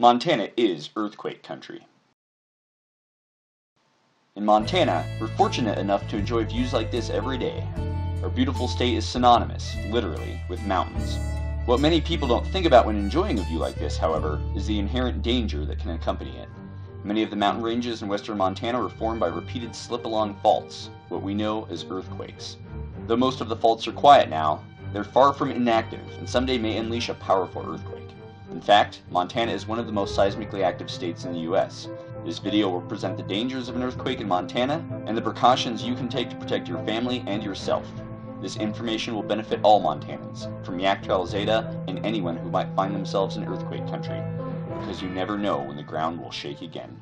Montana is earthquake country. In Montana, we're fortunate enough to enjoy views like this every day. Our beautiful state is synonymous, literally, with mountains. What many people don't think about when enjoying a view like this, however, is the inherent danger that can accompany it. Many of the mountain ranges in western Montana were formed by repeated slip-along faults, what we know as earthquakes. Though most of the faults are quiet now, they're far from inactive and someday may unleash a powerful earthquake. In fact, Montana is one of the most seismically active states in the US. This video will present the dangers of an earthquake in Montana and the precautions you can take to protect your family and yourself. This information will benefit all Montanans, from Yaak to and anyone who might find themselves in earthquake country, because you never know when the ground will shake again.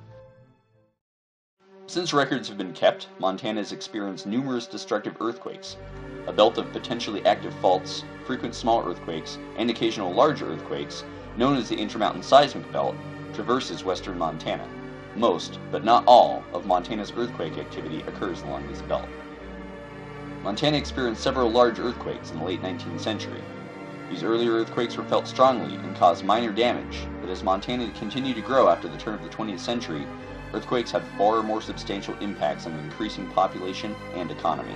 Since records have been kept, Montana has experienced numerous destructive earthquakes, a belt of potentially active faults, frequent small earthquakes, and occasional larger earthquakes known as the Intermountain Seismic Belt, traverses western Montana. Most, but not all, of Montana's earthquake activity occurs along this belt. Montana experienced several large earthquakes in the late 19th century. These earlier earthquakes were felt strongly and caused minor damage, but as Montana continued to grow after the turn of the 20th century, earthquakes had far more substantial impacts on the increasing population and economy.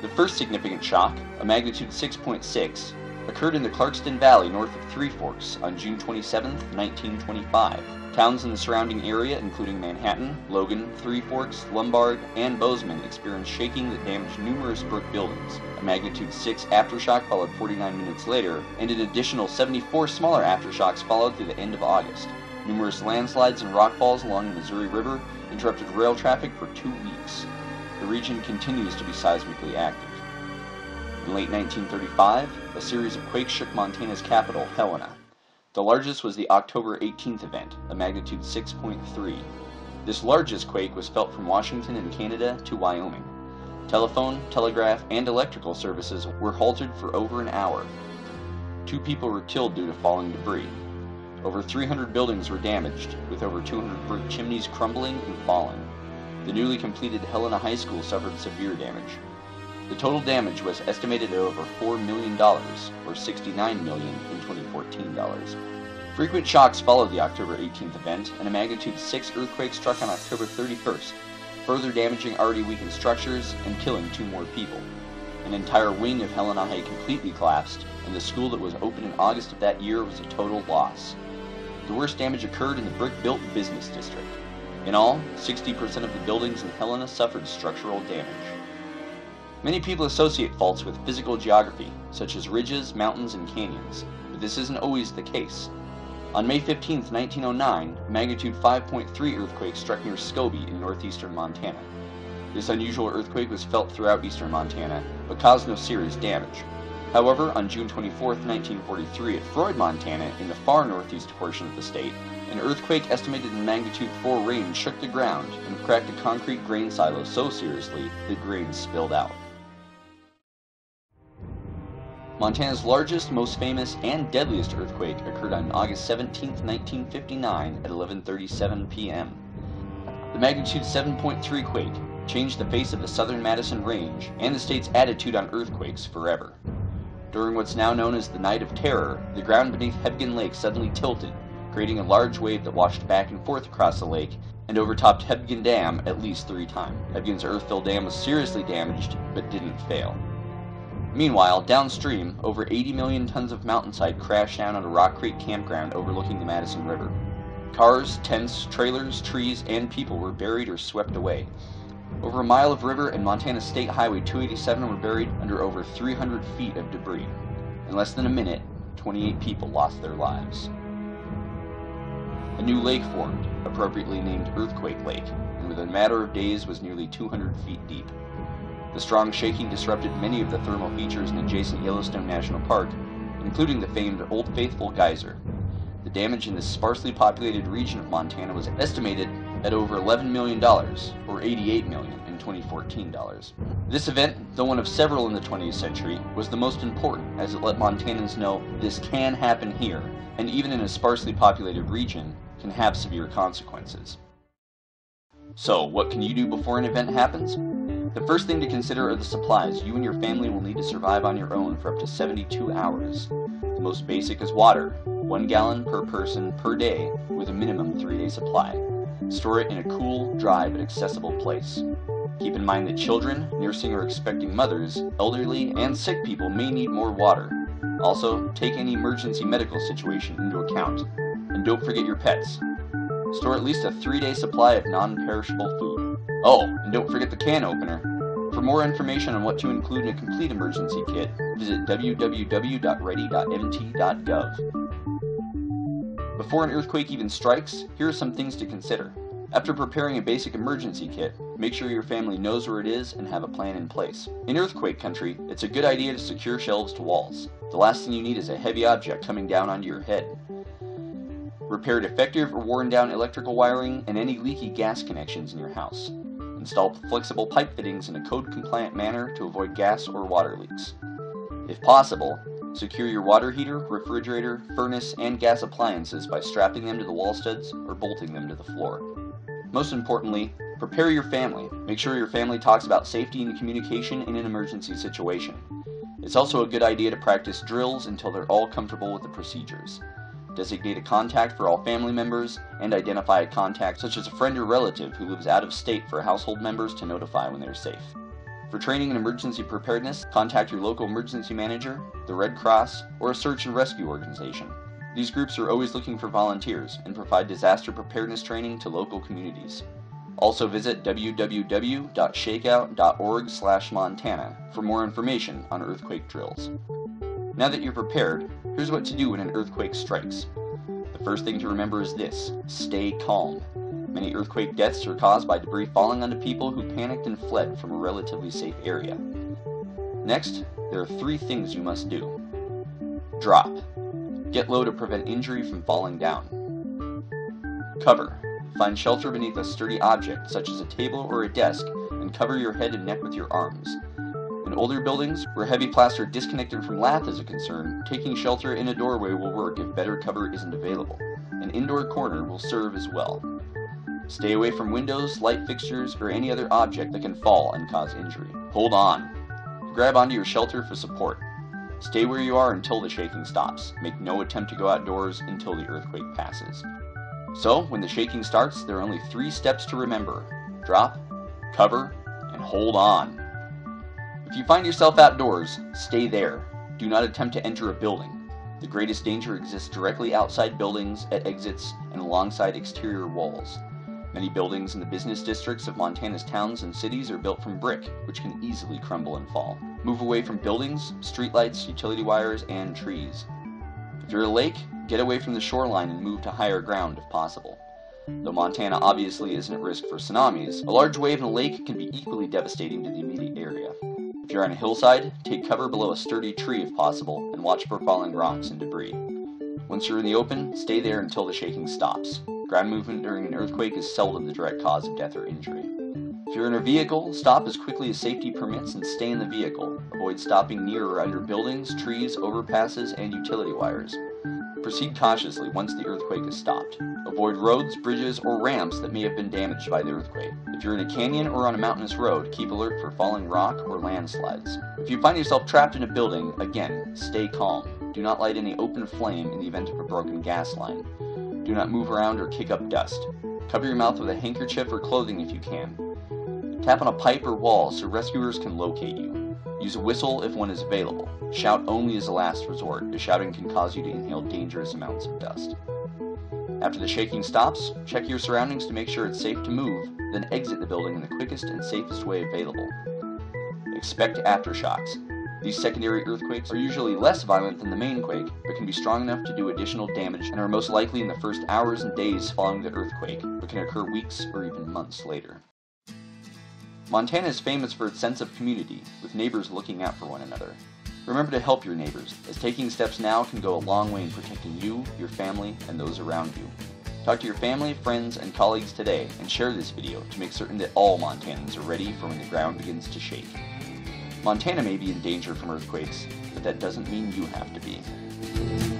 The first significant shock, a magnitude 6.6, occurred in the Clarkston Valley north of Three Forks on June 27, 1925. Towns in the surrounding area, including Manhattan, Logan, Three Forks, Lombard, and Bozeman, experienced shaking that damaged numerous brick buildings. A magnitude 6 aftershock followed 49 minutes later, and an additional 74 smaller aftershocks followed through the end of August. Numerous landslides and rockfalls along the Missouri River interrupted rail traffic for two weeks. The region continues to be seismically active. In late 1935, a series of quakes shook Montana's capital, Helena. The largest was the October 18th event, a magnitude 6.3. This largest quake was felt from Washington and Canada to Wyoming. Telephone, telegraph, and electrical services were halted for over an hour. Two people were killed due to falling debris. Over 300 buildings were damaged, with over 200 brick chimneys crumbling and falling. The newly completed Helena High School suffered severe damage. The total damage was estimated at over $4 million, or 69 million in 2014 dollars. Frequent shocks followed the October 18th event, and a magnitude 6 earthquake struck on October 31st, further damaging already weakened structures and killing two more people. An entire wing of Helena completely collapsed, and the school that was opened in August of that year was a total loss. The worst damage occurred in the brick-built business district. In all, 60% of the buildings in Helena suffered structural damage. Many people associate faults with physical geography, such as ridges, mountains, and canyons, but this isn't always the case. On May 15, 1909, a magnitude 5.3 earthquake struck near Scobey in northeastern Montana. This unusual earthquake was felt throughout eastern Montana, but caused no serious damage. However, on June 24, 1943, at Froid, Montana, in the far northeast portion of the state, an earthquake estimated in magnitude 4 range shook the ground and cracked a concrete grain silo so seriously that grain spilled out. Montana's largest, most famous, and deadliest earthquake occurred on August 17, 1959 at 11:37 p.m. The magnitude 7.3 quake changed the face of the southern Madison Range and the state's attitude on earthquakes forever. During what's now known as the Night of Terror, the ground beneath Hebgen Lake suddenly tilted, creating a large wave that washed back and forth across the lake and overtopped Hebgen Dam at least three times. Hebgen's earth-filled dam was seriously damaged, but didn't fail. Meanwhile, downstream, over 80 million tons of mountainside crashed down on a Rock Creek campground overlooking the Madison River. Cars, tents, trailers, trees, and people were buried or swept away. Over a mile of river and Montana State Highway 287 were buried under over 300 feet of debris. In less than a minute, 28 people lost their lives. A new lake formed, appropriately named Earthquake Lake, and within a matter of days was nearly 200 feet deep. The strong shaking disrupted many of the thermal features in adjacent Yellowstone National Park, including the famed Old Faithful Geyser. The damage in this sparsely populated region of Montana was estimated at over $11 million, or 88 million in 2014 dollars. This event, though one of several in the 20th century, was the most important as it let Montanans know this can happen here, and even in a sparsely populated region, can have severe consequences. So, what can you do before an event happens? The first thing to consider are the supplies you and your family will need to survive on your own for up to 72 hours. The most basic is water, 1 gallon per person per day with a minimum 3 day supply. Store it in a cool, dry, but accessible place. Keep in mind that children, nursing or expecting mothers, elderly, and sick people may need more water. Also, take any emergency medical situation into account. And don't forget your pets. Store at least a three day supply of non perishable food. Oh, and don't forget the can opener. For more information on what to include in a complete emergency kit, visit www.ready.mt.gov. Before an earthquake even strikes, here are some things to consider. After preparing a basic emergency kit, make sure your family knows where it is and have a plan in place. In earthquake country, it's a good idea to secure shelves to walls. The last thing you need is a heavy object coming down onto your head. Repair defective or worn down electrical wiring and any leaky gas connections in your house. Install flexible pipe fittings in a code compliant manner to avoid gas or water leaks. If possible, secure your water heater, refrigerator, furnace, and gas appliances by strapping them to the wall studs or bolting them to the floor. Most importantly, prepare your family. Make sure your family talks about safety and communication in an emergency situation. It's also a good idea to practice drills until they're all comfortable with the procedures. Designate a contact for all family members and identify a contact such as a friend or relative who lives out of state for household members to notify when they're safe. For training and emergency preparedness, contact your local emergency manager, the Red Cross, or a search and rescue organization. These groups are always looking for volunteers and provide disaster preparedness training to local communities. Also visit www.shakeout.org/montana for more information on earthquake drills. Now that you're prepared, here's what to do when an earthquake strikes. The first thing to remember is this: stay calm. Many earthquake deaths are caused by debris falling onto people who panicked and fled from a relatively safe area. Next, there are three things you must do. Drop. Get low to prevent injury from falling down. Cover. Find shelter beneath a sturdy object, such as a table or a desk, and cover your head and neck with your arms. Older buildings, where heavy plaster disconnected from lath is a concern, taking shelter in a doorway will work if better cover isn't available. An indoor corner will serve as well. Stay away from windows, light fixtures, or any other object that can fall and cause injury. Hold on. Grab onto your shelter for support. Stay where you are until the shaking stops. Make no attempt to go outdoors until the earthquake passes. So, when the shaking starts, there are only three steps to remember drop, cover, and hold on. If you find yourself outdoors, stay there. Do not attempt to enter a building. The greatest danger exists directly outside buildings, at exits, and alongside exterior walls. Many buildings in the business districts of Montana's towns and cities are built from brick, which can easily crumble and fall. Move away from buildings, streetlights, utility wires, and trees. If you're a lake, get away from the shoreline and move to higher ground if possible. Though Montana obviously isn't at risk for tsunamis, a large wave in a lake can be equally devastating to the immediate area. If you're on a hillside, take cover below a sturdy tree if possible, and watch for falling rocks and debris. Once you're in the open, stay there until the shaking stops. Ground movement during an earthquake is seldom the direct cause of death or injury. If you're in a vehicle, stop as quickly as safety permits and stay in the vehicle. Avoid stopping near or under buildings, trees, overpasses, and utility wires. Proceed cautiously once the earthquake is stopped. Avoid roads, bridges, or ramps that may have been damaged by the earthquake. If you're in a canyon or on a mountainous road, keep alert for falling rock or landslides. If you find yourself trapped in a building, again, stay calm. Do not light any open flame in the event of a broken gas line. Do not move around or kick up dust. Cover your mouth with a handkerchief or clothing if you can. Tap on a pipe or wall so rescuers can locate you. Use a whistle if one is available. Shout only as a last resort, as shouting can cause you to inhale dangerous amounts of dust. After the shaking stops, check your surroundings to make sure it's safe to move, then exit the building in the quickest and safest way available. Expect aftershocks. These secondary earthquakes are usually less violent than the main quake, but can be strong enough to do additional damage and are most likely in the first hours and days following the earthquake, but can occur weeks or even months later. Montana is famous for its sense of community, with neighbors looking out for one another. Remember to help your neighbors, as taking steps now can go a long way in protecting you, your family, and those around you. Talk to your family, friends, and colleagues today, and share this video to make certain that all Montanans are ready for when the ground begins to shake. Montana may be in danger from earthquakes, but that doesn't mean you have to be.